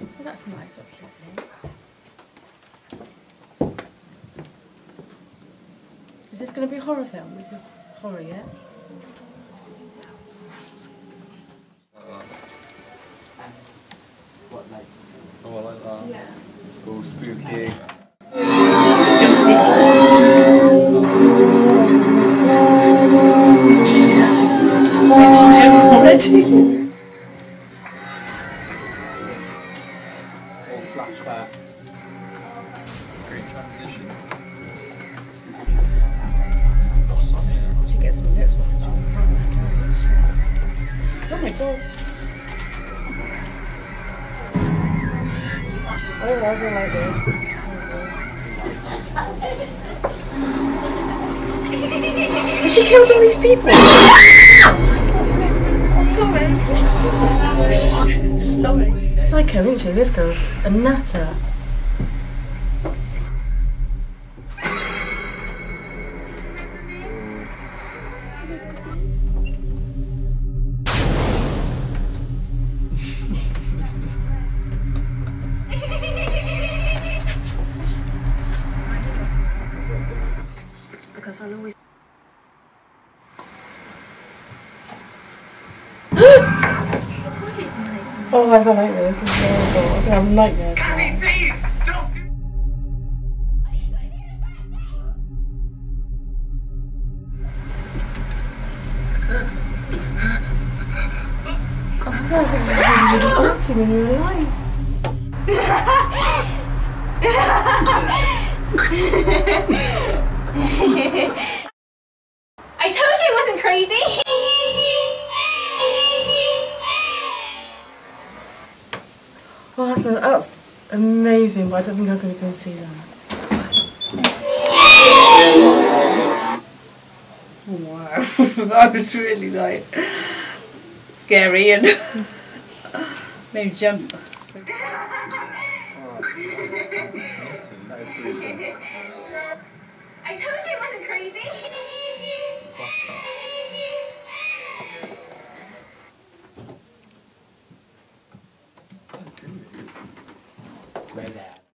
Well, that's nice. That's lovely. Is this going to be a horror film? This is horror, yeah? What, like, Oh, I like that. Yeah. All spooky. Flashback? Great transition. She gets some notes. Oh my god. I don't know, I don't like this. This is horrible. she killed all these people! Psycho, isn't she? This girl's a nutter. Because I'll always. Oh, I have a nightmare. This is horrible. I'm gonna have nightmares now. Oh my god, it's like really, really stabs him in real life. I told you it wasn't crazy! Oh, that's, that's amazing, but I don't think I'm going to go and see that. Wow, that was really like scary and made me jump. I told you it wasn't crazy!